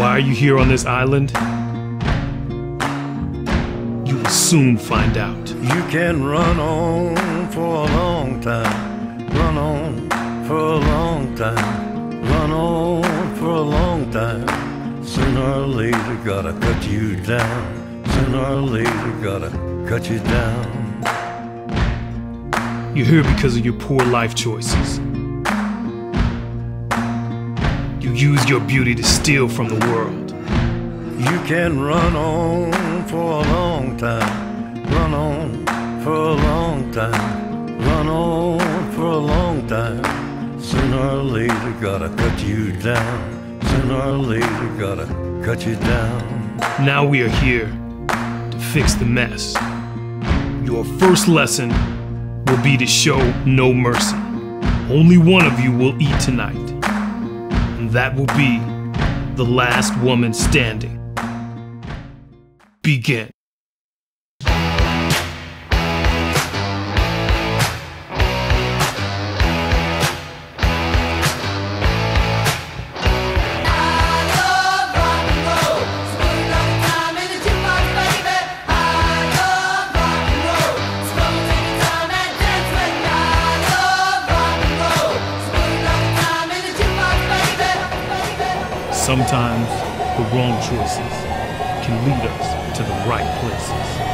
Why are you here on this island? You will soon find out. You can run on for a long time, run on for a long time, run on for a long time. Sooner or later, gotta cut you down. Sooner or later, gotta cut you down. You're here because of your poor life choices. You use your beauty to steal from the world. You can run on for a long time, run on for a long time, run on for a long time. Sooner or later, gotta cut you down. Sooner or later, gotta cut you down. Now we are here to fix the mess. Your first lesson will be to show no mercy. Only one of you will eat tonight, that will be the last woman standing. Begin. Sometimes the wrong choices can lead us to the right places.